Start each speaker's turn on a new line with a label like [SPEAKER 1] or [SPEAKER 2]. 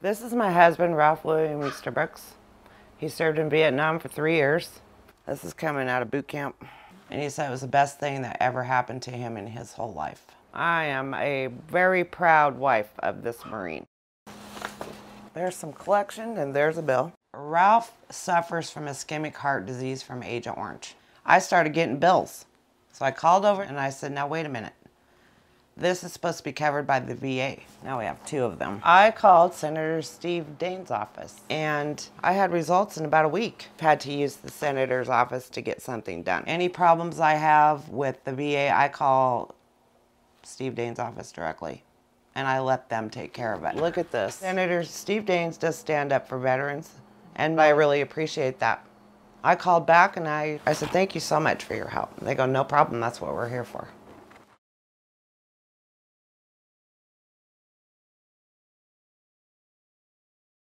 [SPEAKER 1] This is my husband, Ralph William Easterbrooks. He served in Vietnam for three years. This is coming out of boot camp. And he said it was the best thing that ever happened to him in his whole life. I am a very proud wife of this Marine. There's some collection and there's a bill. Ralph suffers from ischemic heart disease from Agent Orange. I started getting bills. So I called over and I said, now wait a minute. This is supposed to be covered by the VA. Now we have two of them. I called Senator Steve Daines' office and I had results in about a week. I've had to use the senator's office to get something done. Any problems I have with the VA, I call Steve Daines' office directly and I let them take care of it. Look at this. Senator Steve Daines does stand up for veterans and I really appreciate that. I called back and I, I said, thank you so much for your help. They go, no problem, that's what we're here for.